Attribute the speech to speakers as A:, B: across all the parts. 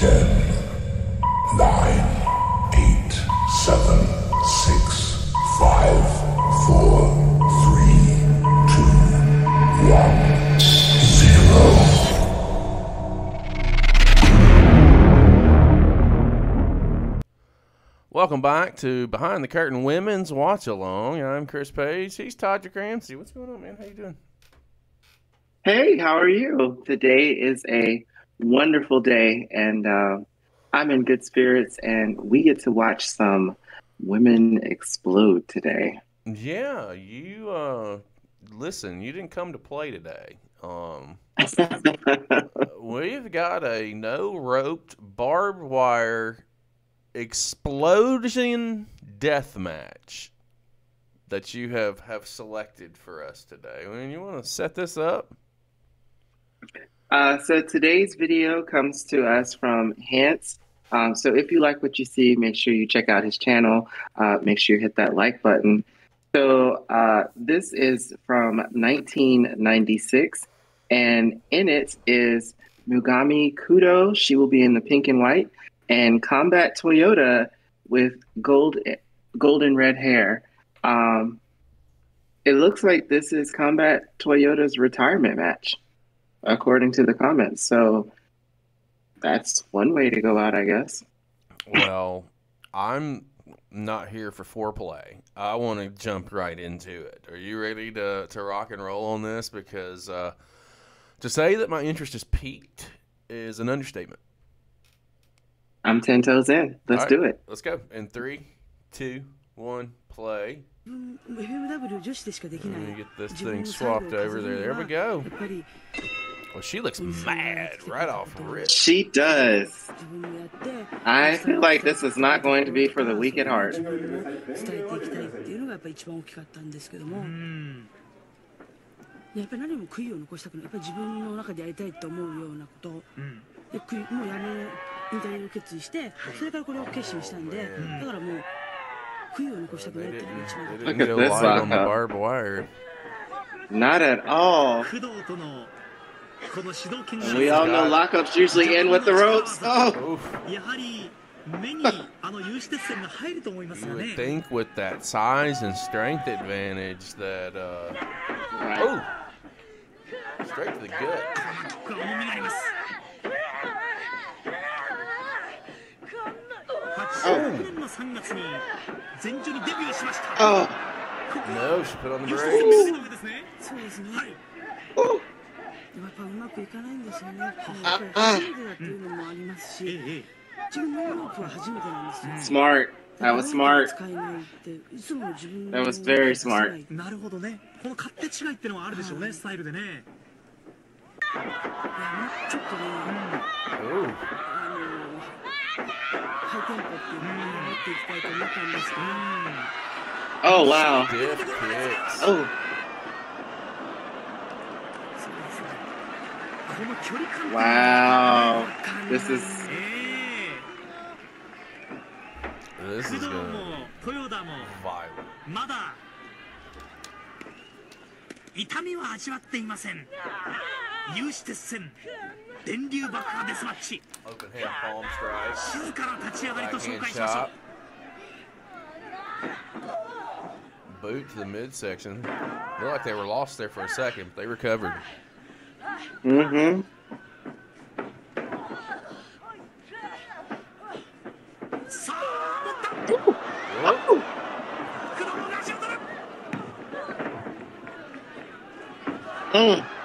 A: Welcome back to Behind the Curtain Women's Watch Along. I'm Chris Page. He's Todd Ramsey. What's going on, man? How you doing?
B: Hey, how are you? Today is a wonderful day, and uh, I'm in good spirits, and we get to watch some women explode today.
A: Yeah, you uh listen, you didn't come to play today. Um we've got a no roped barbed wire explosion death match that you have have selected for us today. I mean, you want to set this up?
B: Uh, so today's video comes to us from Hans. Um, so if you like what you see, make sure you check out his channel. Uh, make sure you hit that like button. So uh, this is from 1996, and in it is Megumi Kudo. She will be in the pink and white, and Combat Toyota with gold, golden red hair. Um, it looks like this is Combat Toyota's retirement match, according to the comments. So that's one way to go out, I guess.
A: Well, I'm not here for foreplay. I want to jump right into it. Are you ready to, to rock and roll on this? Because uh, to say that my interest is peaked is an understatement.
B: I'm 10 toes in. Let's
A: All right.
B: do it.
A: Let's go. In three, two, one, play.
C: FMW 女子でしかできない
A: Let me get this
C: 自分
A: thing
C: のサイドを
A: swapped
C: 飾
A: over
C: る
A: there.
C: に
A: There
C: は
A: we go.
C: やっぱり
A: Well, she looks mad right off rip.
B: She does.
C: 自分もやって
B: I feel like this is not going to be for the weak at heart.
C: 自分も伝えていきたいっていうのがやっぱり一番大きかったんですけどもやっぱり何も悔いを残したくないやっぱり自分の中でやりたいと思うようなことで悔いもうやめ引退を決意してそれからこれを決心したんでだからもう悔いを残したくな
A: They
C: いっていうのが一番
A: didn't, they
B: Look
A: didn't
B: at
A: go
B: this
A: light on the
B: lockup.
A: barbed wire.
B: Not at all.
D: 工藤とのこの主導権
B: we all know lockups usually end with the ropes. Oh.
A: you would think with that size and strength advantage that. Uh,
B: right.
A: Oh! Straight to the gut.
D: Oh.
B: oh.
A: No, she put on the brakes.
D: Ooh. ですね
C: そうですね、
D: はい
C: でもやっぱうまくいかないんですよね。やっぱり初めてだっていうのもありますし、
D: ええ
C: 自分のロープは初めてなんですよ。
B: smart. That was smart.
C: 使えないっていつも自分
B: That was very smart.
D: ええなるほどねこの勝手違いっていうのはあるでしょうねスタイルでね
C: いやちょっとね、
A: Oh,
C: あのハイテンポっていうのを持っていきたいと思ったんですけど、
B: Oh, wow.
A: stiff kicks.
B: Oh, wow.
D: は
B: This is
D: え
A: This
D: え工
A: is
D: 藤
A: gonna
D: も豊田も
A: violent.
D: まだ痛みは味わっていません有刺鉄線電流爆破デスマッチ
A: Open hand palm strike.
D: 静かな立ち上がりと紹
A: Backhand
D: 介しましょう
A: chop. Boot to the midsection. Looked like they were lost there for a second, but they recovered.
B: Mm-hmm. Mm.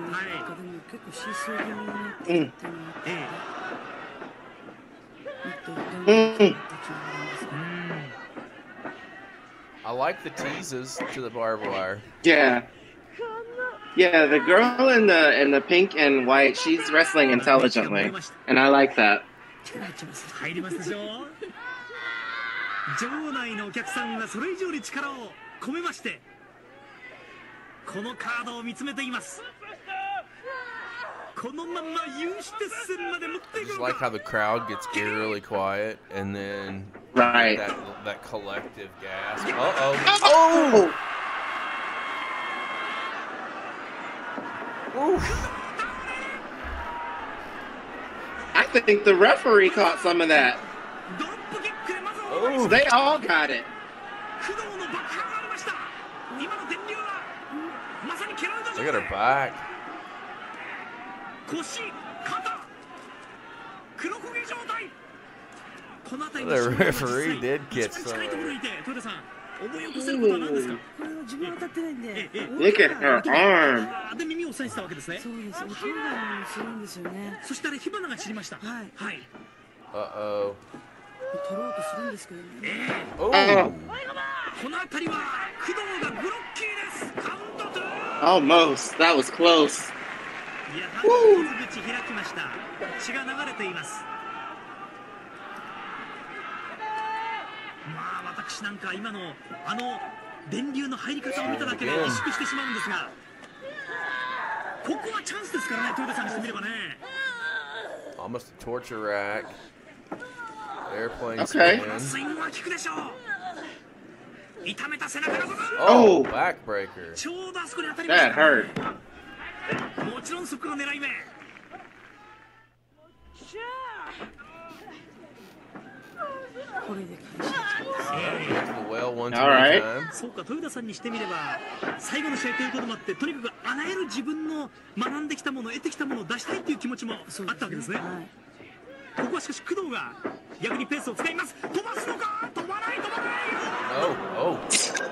C: ね。
D: はい
C: なんかでも結構シーソー気味になっていうのがあって、
D: え
C: もっと頑張りたいっていう気がありますね。
A: I like the teases to the barbed wire.
B: Yeah. Yeah, the girl in the in the pink and white, she's wrestling intelligently, and I like that.
C: 入
D: りますでしょ場内のお客さんがそれ以上に力を込めましてこのカードを見つめています
A: Just like how the crowd gets eerily quiet, and then
B: right
A: that, that collective gasp. Uh oh.
B: Oh. I think the referee caught some of that.
A: Ooh.
B: They all got it.
A: Look at her back.
D: 腰肩黒焦げ状態この辺り
A: The
D: の
A: referee did
D: 一
A: get
D: 番近いところ
A: some.
D: にいて豊田さん思い起こせることは何ですか
C: これは自分は当たってないんで
D: ええ
B: Look at her arm.
D: あーで耳を押さえてたわけですね
C: そうです音がするんですよね
D: そしてあれ火花が散りました
C: はい
D: はい、
A: Uh oh.
C: 取ろうとするんですけどね
D: え
A: Oh.
D: ーこの辺りは工藤がグロッキーですカウント2
B: Almost. That was close.
D: やはり傷口開きました血が流れていますまあ私なんか今のあの電流の入り方を見ただけで萎縮してしまうんですがここはチャンスですからね豊田さんにしてみればね
A: Almost a torture rack. Airplane
B: Okay.
A: spin.
D: スイングは効くでしょう痛めた背中の部分
A: Oh,
B: Oh.
A: backbreaker.
D: ちょうどあそこに当たりまし
B: That
D: た
B: hurt.
D: もちろんそこの狙い目。
C: これで返し
A: well one times.
D: そうか豊田さんにしてみれば最後の試合ということもあってとにかくあらゆる自分の学んできたもの得てきたものを出したいという気持ちもあったわけですね。
C: はい。
D: ここはしかし工藤が逆にペースを使います。飛ばすのか飛ばない飛ばない
A: Oh, oh.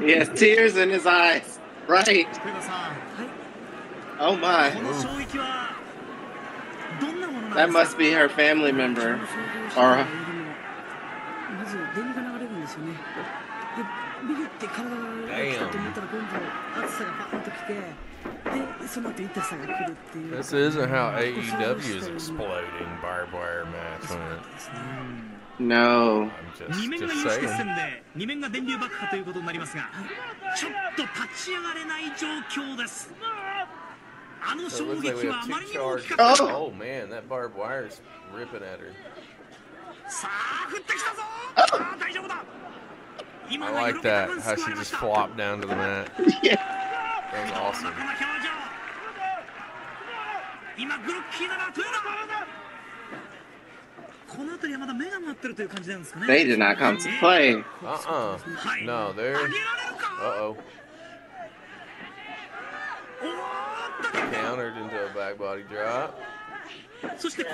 B: he has tears in his eyes. Right. Oh my. That must be her family member.
C: Or. Damn.
A: This isn't how AEW is exploding barbed wire match. when it,
C: ですね
B: No.
A: I'm just,
D: 2面が
A: just
D: 有刺鉄
A: saying.
D: 線で2面が電流爆破ということになりますがちょっと立ち上がれない状況ですあの
A: So
D: 衝
A: it looks like
D: 撃
A: we
D: は
A: have
D: あま
A: two
D: りにも大
A: charges.
D: きかった
A: Oh man, that barbed wire is ripping at her.
D: さあ降ってきたぞああ大丈夫だ今
A: I
D: のは
A: like
D: よろけた
A: that,
D: 分
A: how
D: 救わ
A: she
D: れま
A: just
D: した
A: flopped down to the mat.
B: Yeah.
A: That was
D: こ
A: awesome.
D: の表情今グロッキーなら豊田この
B: They did not come to play.
A: Uh-uh. No, they're... Uh-oh. Countered into a back body drop. There's
D: the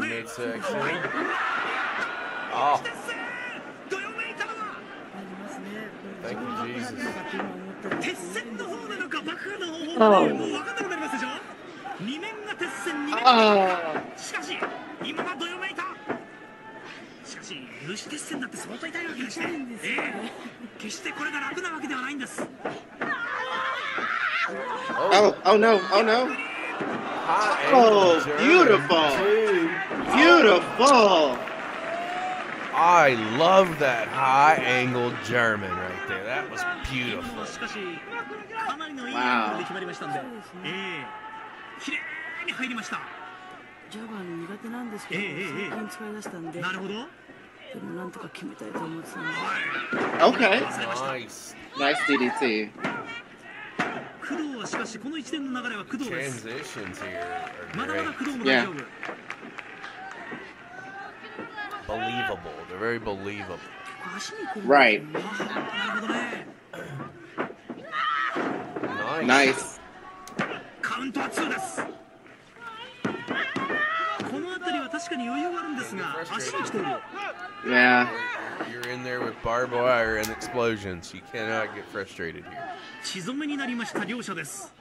A: midsection. Oh. Thank you, Jesus.
B: Oh.
D: Oh. 当痛いわけでして、
C: 痛いんですよね
D: ええ決してこれが楽なわけではないんです
B: Oh, oh no, oh no.
A: high
B: Oh,
A: angle German,
B: beautiful.
A: too.
B: Beautiful.
A: I love that high angle German right there. That was
D: も
A: beautiful.
D: うしかしかなりのいいア
B: Wow.
D: ングルで決まりましたんで
C: そうですね
D: ええ綺麗に入りました
C: ジャバン苦手なんですけど、
D: ええええ
C: 最近使い出したんで
D: なるほど
C: でもなんとか決めたいと思ってたんで
B: Okay.
D: 忘れました
A: Nice
B: Nice DDT.
D: 工藤はしかしこの一連の流れは工藤です
A: transitions here
D: ま
A: are
D: だまだ
A: great.
D: 工藤も大丈夫
A: Believable. They're very believable.
C: 足に来るんですよね
B: Right.
D: なるほどね
A: Nice.
B: Nice.
D: 確かに余裕があるんですが足に来ている
B: Yeah.
A: You're in there with barbed wire and explosions. You cannot get frustrated here.
D: 血染めになりました両者です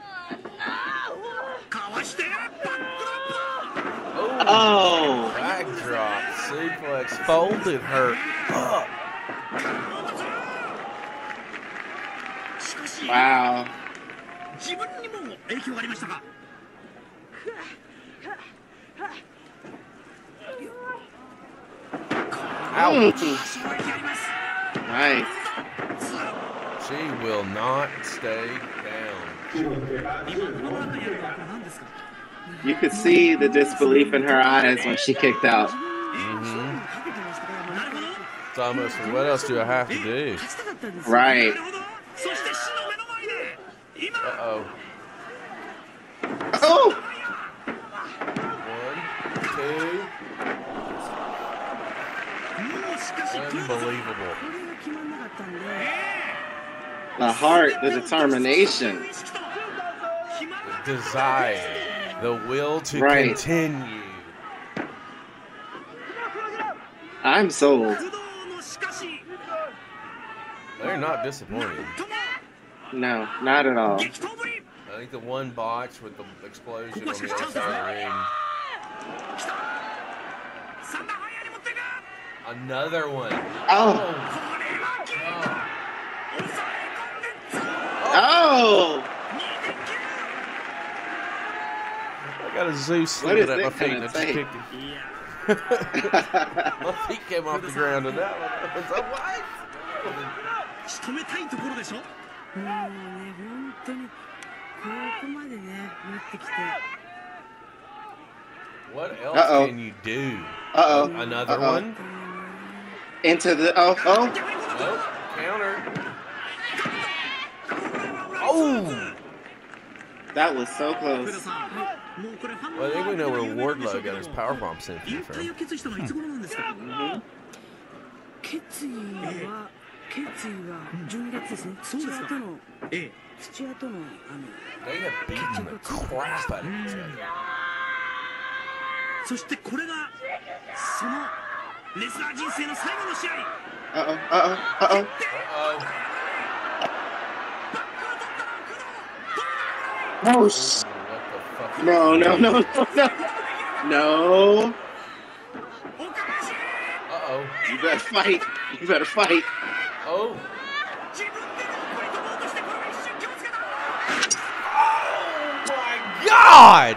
D: かわしてバックドロッ
B: Oh.
A: Back drop, suplex, folded her up.
B: Wow.
D: 自分にも影響がありましたか
A: Ouch.
B: Nice.
A: She will not stay down.
B: You could see the disbelief in her eyes when she kicked out.
D: Mm -hmm.
A: It's almost, what else do I have to do?
B: Right.
A: Uh-oh. Oh! One, two... Unbelievable.
B: The heart, the determination,
D: the
A: desire, the will to
B: right.
A: continue.
B: I'm sold.
A: They're not
D: disappointed.
B: No, not at all.
A: I think the one botch with the explosion on the outside of the ring. Another one.
B: Oh,
D: これはギリ抑え込んでツー
B: oh!
D: 2.9
A: I got a Zeus
B: What
A: slipping
B: is
A: at my
B: it
A: feet
B: gonna
A: and I just
B: take?
A: kicked it.
D: いや
A: My feet came off the ground and that one. I was like, what?
D: 仕留めたいところでしょ
C: もうね本当にここまでね持ってきて
A: What else
B: Uh-oh.
A: can you do?
B: Uh oh.
A: Another
B: Uh-oh.
A: one?
B: Into the. Oh, oh.
D: 逆にこの
A: Nope. Counter. Oh!
B: That was so
D: 上田
B: close.
D: さんもうこれファン
A: Well, I think we know where
D: 有名なんでしょ
A: Wardlow
D: うけど
A: got his power bomb symphony
D: 引退
A: from.
D: を決意したのはいつ頃なんですか
B: Mhm.
C: 決意は決意は12月ですね
D: そうですか
C: 土屋との
D: ええ
C: 土屋とのあの
A: They have beaten the crap out of each other.
D: そしてこれがその レスラー人生の最後の試合
B: Uh oh. Uh oh. Uh oh.
A: Uh-oh.
B: Oh, sh-
A: What the fuck?
B: no, no, no, no, no. No.
D: おかましい
A: Uh-oh.
B: You better fight. You better fight.
A: Oh.
D: 自分でロープに飛ぼうとしてこれが一瞬気をつけた
A: Oh my god!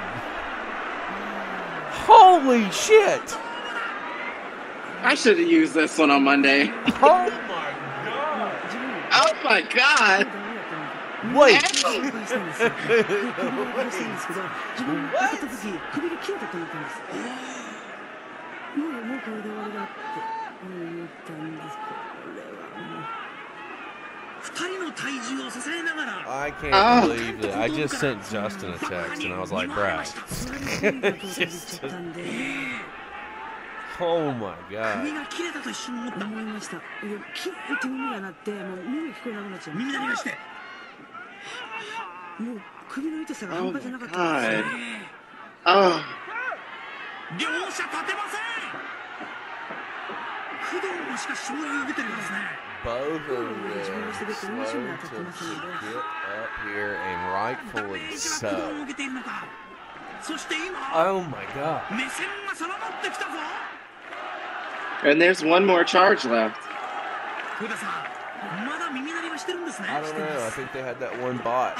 A: Holy shit!
B: I should have used this one on Monday.
A: Oh, oh my god!
B: Oh my god!
A: Wait! I can't
B: oh.
A: believe that. I just sent Justin a text and I was like,
C: Brad. just...
A: Oh my
D: 首
A: god.
D: が切れたと一瞬思った
C: 思いましたいやキーって耳が鳴ってもう耳が聞こえなくなっちゃう
D: 耳鳴りがして
C: もう首の痛さが
B: Oh
C: 半端じゃなか
B: my
C: ったんですよ
B: god. Oh.
D: 両者立てません工藤もしかし衝撃を受けてるんですね
A: Both of them
C: 自分がしてくれて
A: slow
C: 面
A: to,
C: 白い
A: to
C: なと思ってますので
A: get up here and
D: ダ
A: rightfully
D: メージは工藤を
A: so.
D: 受けているのかそして今
A: Oh my god.
B: And there's one more charge left.
A: I don't know. I think they had that one bot.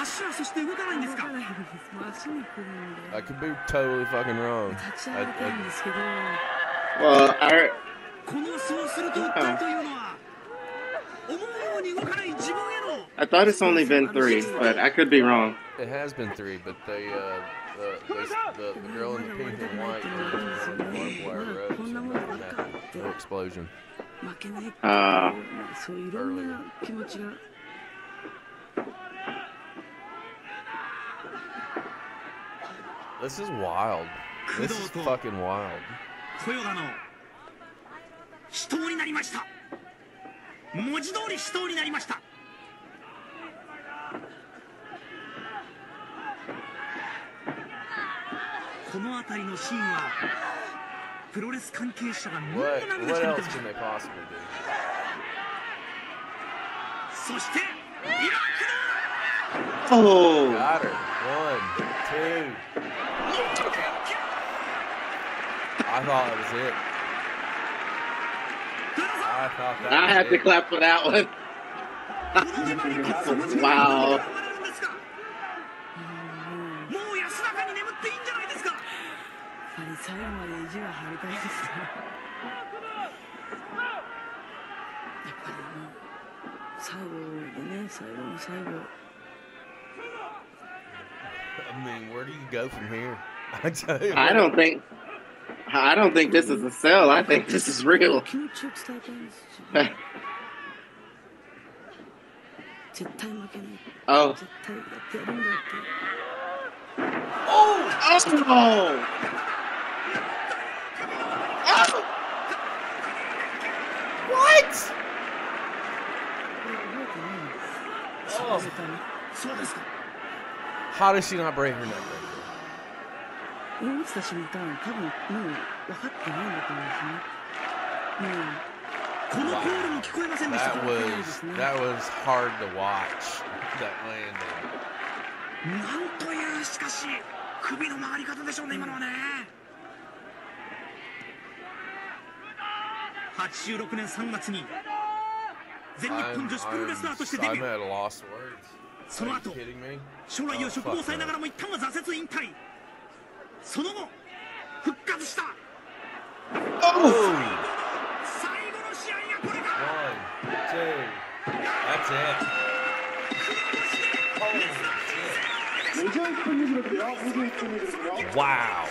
A: I could be totally fucking wrong. I, I...
B: Well, I.
D: Oh.
B: I thought it's only been three, but I could be wrong.
A: It has been three, but they, uh, the, they, the, the girl in the pink and white was on one player explosion.
C: 負けないっていう
B: あ
C: そういういろんな気持ちが
A: This is wild. This is fucking wild.
D: 豊田の死闘になりました文字通り死闘になりましたこの辺りのシーンは プロレス関係者がみんな
A: What
D: 涙
A: what
D: して見て
A: else
D: まし
A: can they possibly do?
D: たそして今
B: Oh.
A: Got her. One, two. I thought that was it. I thought that
B: I
A: was
B: have to
A: it.
B: clap for that one.
D: この粘りがその力に
B: wow.
D: 現れるんですかもう安らかに眠っていいんじゃないですか
C: やっぱり最後まで意地は張りたいですね 最後でね最後の最後
A: I mean, where do you go from here? I tell you.
B: I don't think. I don't think this is a sell. I think this is real.
C: 気持ちよく伝えたいんです自分絶対負けない
B: Oh.
C: 絶対やってやるんだって
B: Oh.
A: What?
C: これ覚えてないんです
A: Oh.
C: 絶対に
D: そうですか
A: How does she not break her neck?
C: 落ちた瞬間多分もう分かってないんだと思うんですねもう
D: このコールも聞こえませんでした
A: That was that was hard to watch. That landing.
D: なんというしかし首の曲がり方でしょうね今のはね 86年3月に全日本女子プロレスラーとしてデビュー.その後?将来を嘱望されながらも一旦は挫折引退その後復活した
A: Oh!
D: 最後の試合がこれだ
A: Wow.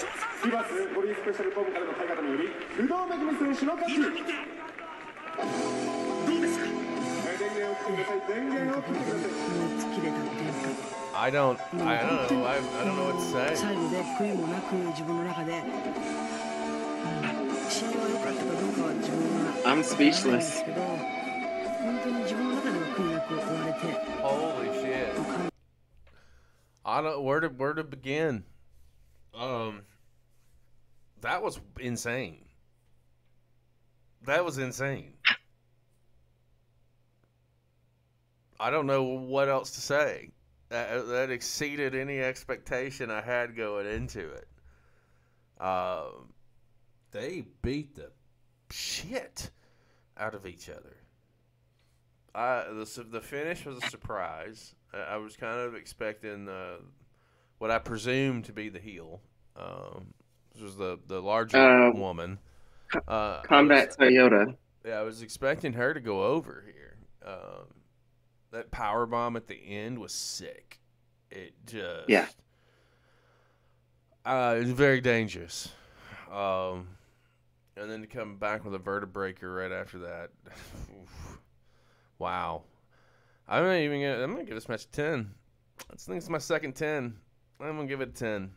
E: リバースゴリスペシャルボムからの買い方により不動めぐみ選手の勝ち
D: 今見てどうですか
E: 電源を切ってください電源を切ってください
C: もう突っ切れたっていうか
A: I don't. I don't know. I, I don't know what to say.
C: 最後で悔いもなく自分の中で、うん、試合は良かったかどうかは自分は
B: I'm
C: わからないんです
B: speechless.
C: けど本当に自分の中では悔いなく終われて
A: Holy shit. I don't where to where to begin. Um, that was insane. That was insane. I don't know what else to say. That, that exceeded any expectation I had going into it. Um, they beat the shit out of each other. I the the finish was a surprise. I, I was kind of expecting uh, what I presume to be the heel. Um, this was the the larger
B: Uh,
A: woman. Uh,
B: Combat
A: was-
B: Toyota.
A: yeah, I was expecting her to go over here. Um, that power bomb at the end was sick. It just
B: Yeah.
A: Uh, it was very dangerous. Um, and then to come back with a vertebreaker right after that. wow. I'm not even gonna. I'm gonna give this match a ten. I think it's my second ten. I'm gonna give it a ten.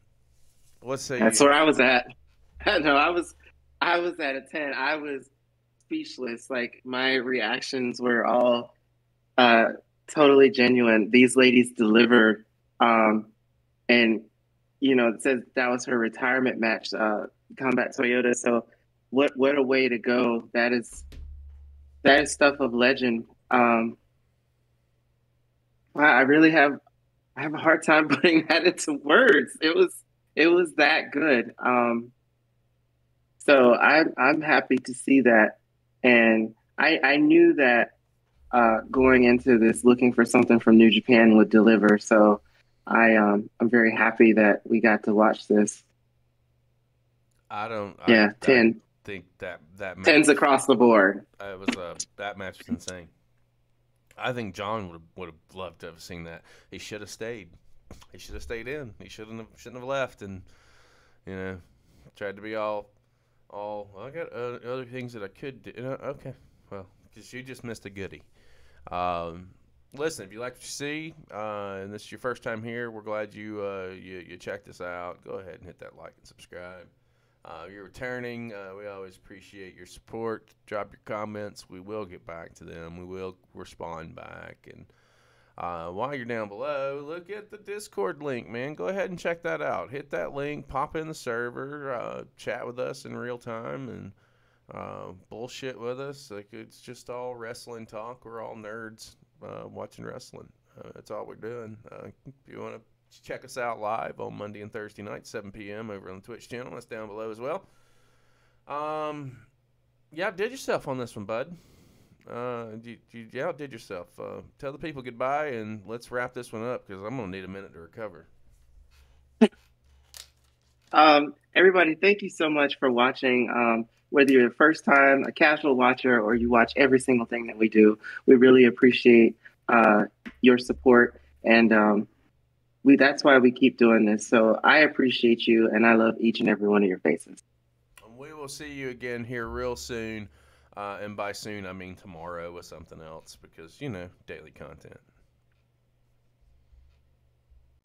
A: Let's say
B: That's where I was at. No, I was, I was at a ten. I was speechless. Like my reactions were all uh, totally genuine. These ladies delivered, um, and you know, it says that was her retirement match, uh, Combat Toyota. So, what what a way to go! That is that is stuff of legend. Um, wow, I really have I have a hard time putting that into words. It was it was that good. Um, so I'm I'm happy to see that, and I I knew that uh, going into this, looking for something from New Japan would deliver. So I um I'm very happy that we got to watch this.
A: I don't.
B: Yeah,
A: I,
B: 10.
A: I think that that match,
B: Tens across the board.
A: It was uh, that match was insane. I think John would would have loved to have seen that. He should have stayed. He should have stayed in. He shouldn't have shouldn't have left and you know tried to be all all. I got uh, other things that I could do. Okay, well, because you just missed a goodie. Um, listen, if you like what you see, uh, and this is your first time here, we're glad you uh, you you checked us out. Go ahead and hit that like and subscribe. Uh, you're returning. Uh, we always appreciate your support. Drop your comments. We will get back to them. We will respond back. And uh, while you're down below, look at the Discord link, man. Go ahead and check that out. Hit that link. Pop in the server. Uh, chat with us in real time and uh, bullshit with us. Like it's just all wrestling talk. We're all nerds uh, watching wrestling. That's all we're doing. If you want to check us out live on Monday and Thursday night, 7 p.m. over on the Twitch channel. That's down below as well. Um, you outdid yourself on this one, bud. Uh, you, you, you outdid yourself. Uh, tell the people goodbye and let's wrap this one up because I'm gonna need a minute to recover.
B: Um, everybody, thank you so much for watching. Um, whether you're a first time, a casual watcher, or you watch every single thing that we do. We really appreciate uh, your support, and um, we that's why we keep doing this. So I appreciate you, and I love each and every one of your faces.
A: We will see you again here real soon. Uh, and by soon, I mean tomorrow with something else because, you know, daily content.